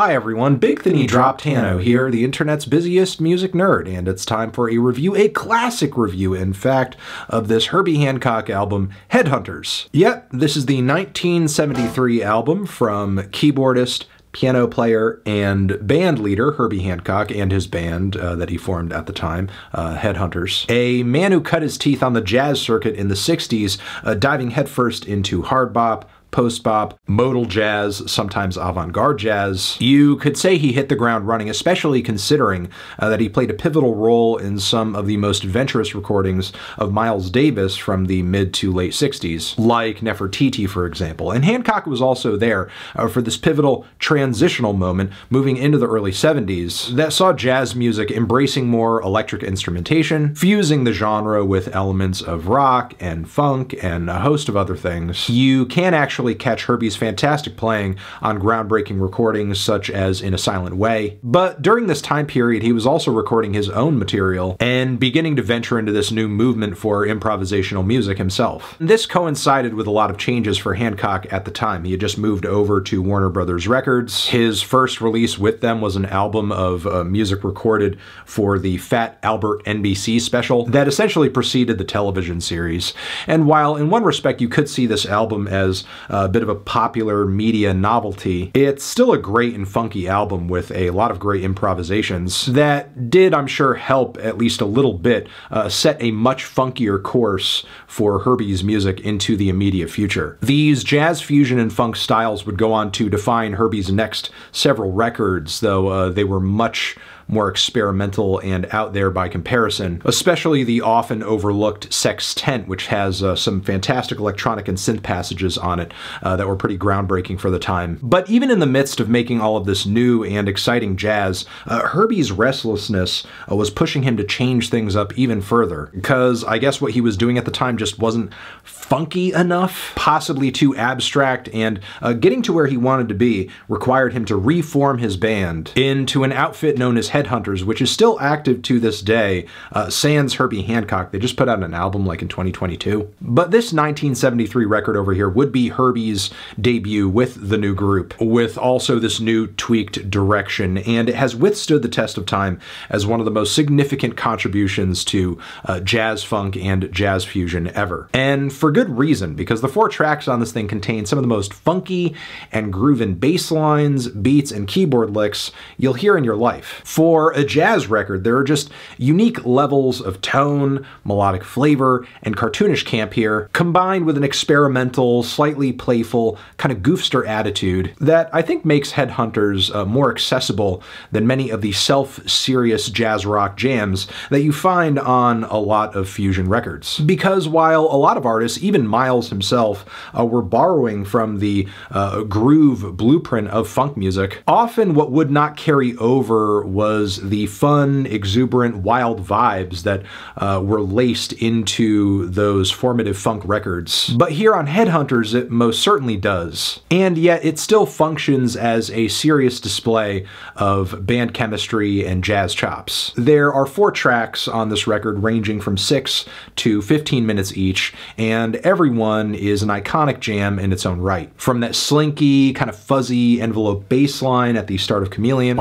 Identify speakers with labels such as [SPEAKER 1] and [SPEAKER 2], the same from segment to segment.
[SPEAKER 1] Hi everyone, Big Thinny Drop Tano here, the internet's busiest music nerd, and it's time for a review, a classic review, in fact, of this Herbie Hancock album, Headhunters. Yep, this is the 1973 album from keyboardist, piano player and band leader Herbie Hancock and his band uh, that he formed at the time, uh, Headhunters. A man who cut his teeth on the jazz circuit in the 60s, uh, diving headfirst into hard bop, post-bop, modal jazz, sometimes avant-garde jazz. You could say he hit the ground running, especially considering uh, that he played a pivotal role in some of the most adventurous recordings of Miles Davis from the mid to late 60s, like Nefertiti, for example. And Hancock was also there uh, for this pivotal transitional moment moving into the early 70s that saw jazz music embracing more electric instrumentation, fusing the genre with elements of rock and funk and a host of other things. You can actually actually catch Herbie's fantastic playing on groundbreaking recordings such as In a Silent Way. But during this time period, he was also recording his own material and beginning to venture into this new movement for improvisational music himself. This coincided with a lot of changes for Hancock at the time. He had just moved over to Warner Brothers Records. His first release with them was an album of uh, music recorded for the Fat Albert NBC special that essentially preceded the television series. And while in one respect you could see this album as a bit of a popular media novelty, it's still a great and funky album with a lot of great improvisations that did, I'm sure, help at least a little bit uh, set a much funkier course for Herbie's music into the immediate future. These jazz fusion and funk styles would go on to define Herbie's next several records, though uh, they were much more experimental and out there by comparison, especially the often overlooked Sextant, which has uh, some fantastic electronic and synth passages on it uh, that were pretty groundbreaking for the time. But even in the midst of making all of this new and exciting jazz, uh, Herbie's restlessness uh, was pushing him to change things up even further, because I guess what he was doing at the time just wasn't funky enough, possibly too abstract, and uh, getting to where he wanted to be required him to reform his band into an outfit known as Headhunters, which is still active to this day, uh, sans Herbie Hancock. They just put out an album like in 2022. But this 1973 record over here would be Herbie's debut with the new group, with also this new tweaked direction, and it has withstood the test of time as one of the most significant contributions to uh, jazz funk and jazz fusion ever. And for good reason, because the four tracks on this thing contain some of the most funky and grooving bass lines, beats, and keyboard licks you'll hear in your life. For for a jazz record, there are just unique levels of tone, melodic flavor, and cartoonish camp here, combined with an experimental, slightly playful, kind of goofster attitude that I think makes Headhunters uh, more accessible than many of the self-serious jazz rock jams that you find on a lot of fusion records. Because while a lot of artists, even Miles himself, uh, were borrowing from the uh, groove blueprint of funk music, often what would not carry over was was the fun, exuberant, wild vibes that uh, were laced into those formative funk records. But here on Headhunters, it most certainly does. And yet it still functions as a serious display of band chemistry and jazz chops. There are four tracks on this record ranging from 6 to 15 minutes each, and every one is an iconic jam in its own right. From that slinky, kind of fuzzy envelope bass line at the start of Chameleon,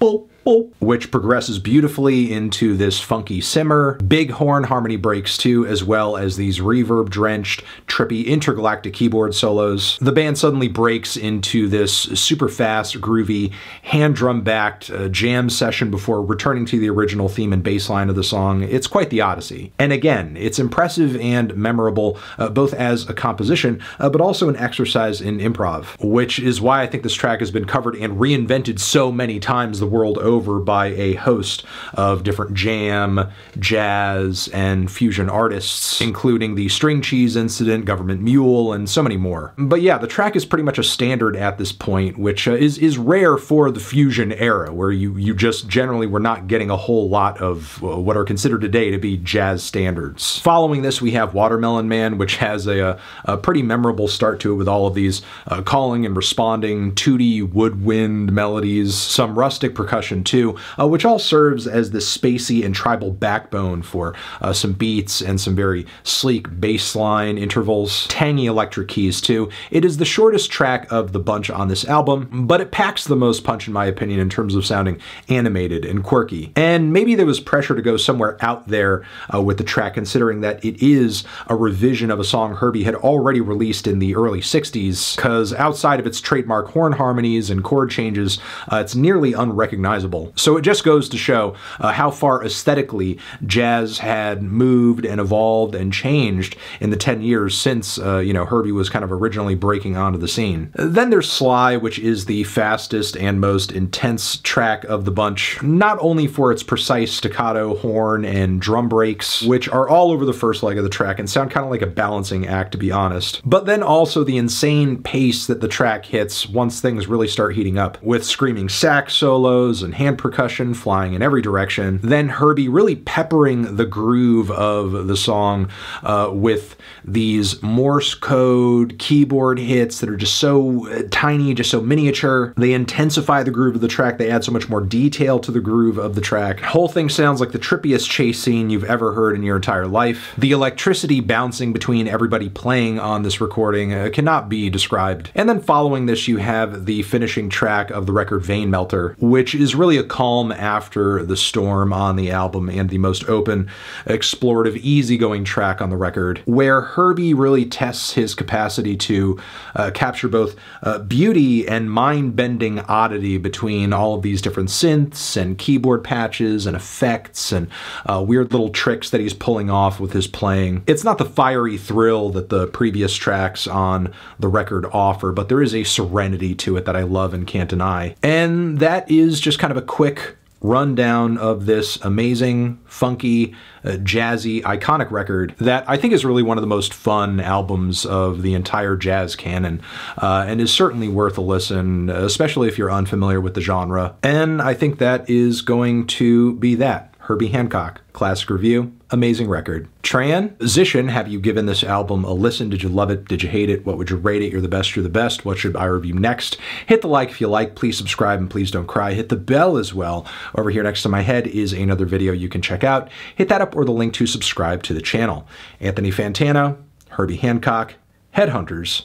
[SPEAKER 1] boop, which progresses beautifully into this funky simmer. Big horn harmony breaks too, as well as these reverb-drenched, trippy intergalactic keyboard solos. The band suddenly breaks into this super fast, groovy, hand drum-backed uh, jam session before returning to the original theme and bass line of the song. It's quite the odyssey. And again, it's impressive and memorable, uh, both as a composition, uh, but also an exercise in improv, which is why I think this track has been covered and reinvented so many times the world over over by a host of different jam, jazz, and fusion artists, including the String Cheese Incident, Government Mule, and so many more. But yeah, the track is pretty much a standard at this point, which uh, is, is rare for the fusion era, where you, you just generally were not getting a whole lot of uh, what are considered today to be jazz standards. Following this, we have Watermelon Man, which has a, a pretty memorable start to it with all of these uh, calling and responding, tooty woodwind melodies, some rustic percussion too, uh, which all serves as the spacey and tribal backbone for uh, some beats and some very sleek bass line intervals, tangy electric keys too. It is the shortest track of the bunch on this album, but it packs the most punch in my opinion in terms of sounding animated and quirky. And maybe there was pressure to go somewhere out there uh, with the track considering that it is a revision of a song Herbie had already released in the early 60s, because outside of its trademark horn harmonies and chord changes, uh, it's nearly unrecognizable. So it just goes to show uh, how far aesthetically jazz had moved and evolved and changed in the 10 years since, uh, you know, Herbie was kind of originally breaking onto the scene. Then there's Sly, which is the fastest and most intense track of the bunch, not only for its precise staccato horn and drum breaks, which are all over the first leg of the track and sound kind of like a balancing act, to be honest, but then also the insane pace that the track hits once things really start heating up, with screaming sax solos and hand percussion flying in every direction. Then Herbie really peppering the groove of the song uh, with these Morse code keyboard hits that are just so uh, tiny, just so miniature. They intensify the groove of the track. They add so much more detail to the groove of the track. Whole thing sounds like the trippiest chase scene you've ever heard in your entire life. The electricity bouncing between everybody playing on this recording uh, cannot be described. And then following this, you have the finishing track of the record Vein Melter, which is really a calm after the storm on the album and the most open, explorative, easygoing track on the record, where Herbie really tests his capacity to uh, capture both uh, beauty and mind-bending oddity between all of these different synths and keyboard patches and effects and uh, weird little tricks that he's pulling off with his playing. It's not the fiery thrill that the previous tracks on the record offer, but there is a serenity to it that I love and can't deny. And that is just kind of a quick rundown of this amazing, funky, uh, jazzy, iconic record that I think is really one of the most fun albums of the entire jazz canon uh, and is certainly worth a listen, especially if you're unfamiliar with the genre. And I think that is going to be that. Herbie Hancock, classic review, amazing record. Transition, have you given this album a listen? Did you love it? Did you hate it? What would you rate it? You're the best, you're the best. What should I review next? Hit the like if you like, please subscribe and please don't cry. Hit the bell as well. Over here next to my head is another video you can check out. Hit that up or the link to subscribe to the channel. Anthony Fantano, Herbie Hancock, Headhunters,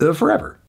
[SPEAKER 1] uh, forever.